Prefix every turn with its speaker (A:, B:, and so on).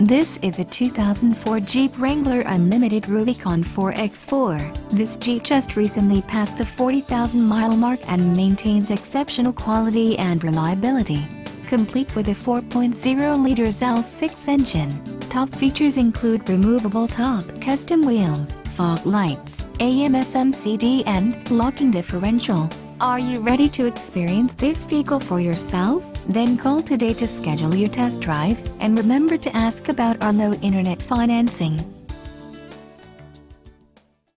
A: This is a 2004 Jeep Wrangler Unlimited Rubicon 4X4. This Jeep just recently passed the 40,000 mile mark and maintains exceptional quality and reliability. Complete with a 4.0-liter L6 engine. Top features include removable top, custom wheels, fog lights, AM-FM CD and locking differential. Are you ready to experience this vehicle for yourself? Then call today to schedule your test drive, and remember to ask about our low internet financing.